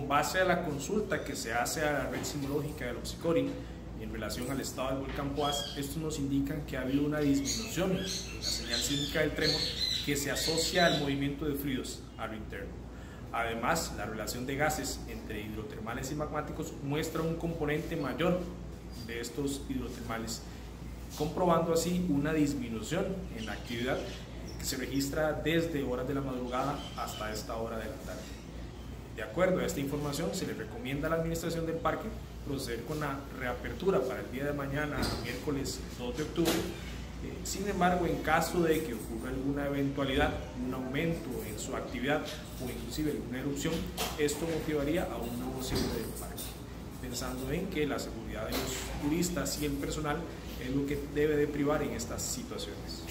base a la consulta que se hace a la red sismológica del Oxicori en relación al estado del volcán Poás, estos nos indican que ha habido una disminución en la señal sísmica del tremor que se asocia al movimiento de fluidos a lo interno. Además, la relación de gases entre hidrotermales y magmáticos muestra un componente mayor de estos hidrotermales, comprobando así una disminución en la actividad que se registra desde horas de la madrugada hasta esta hora de la tarde. De acuerdo a esta información, se le recomienda a la administración del parque proceder con la reapertura para el día de mañana, miércoles 2 de octubre, eh, sin embargo, en caso de que ocurra alguna eventualidad, un aumento en su actividad o inclusive alguna erupción, esto motivaría a un nuevo cierre del parque, pensando en que la seguridad de los turistas y el personal es lo que debe de privar en estas situaciones.